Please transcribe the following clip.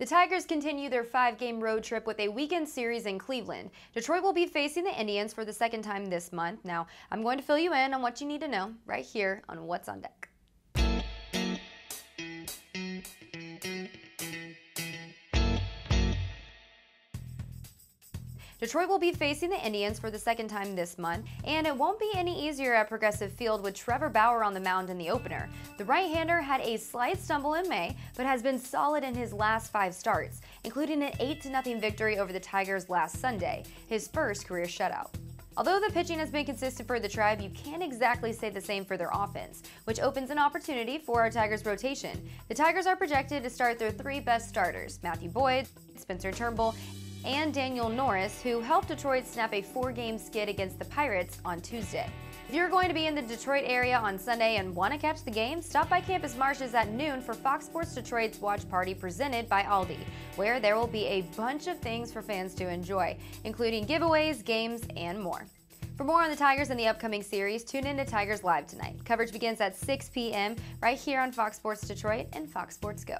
The Tigers continue their five game road trip with a weekend series in Cleveland. Detroit will be facing the Indians for the second time this month. Now, I'm going to fill you in on what you need to know right here on What's on Deck. Detroit will be facing the Indians for the second time this month, and it won't be any easier at Progressive Field with Trevor Bauer on the mound in the opener. The right-hander had a slight stumble in May, but has been solid in his last five starts, including an 8-0 victory over the Tigers last Sunday, his first career shutout. Although the pitching has been consistent for the Tribe, you can't exactly say the same for their offense, which opens an opportunity for our Tigers rotation. The Tigers are projected to start their three best starters, Matthew Boyd, Spencer Turnbull, and Daniel Norris, who helped Detroit snap a four-game skid against the Pirates on Tuesday. If you're going to be in the Detroit area on Sunday and want to catch the game, stop by Campus Martius at noon for Fox Sports Detroit's watch party presented by Aldi, where there will be a bunch of things for fans to enjoy, including giveaways, games, and more. For more on the Tigers and the upcoming series, tune in to Tigers Live tonight. Coverage begins at 6 p.m. right here on Fox Sports Detroit and Fox Sports Go.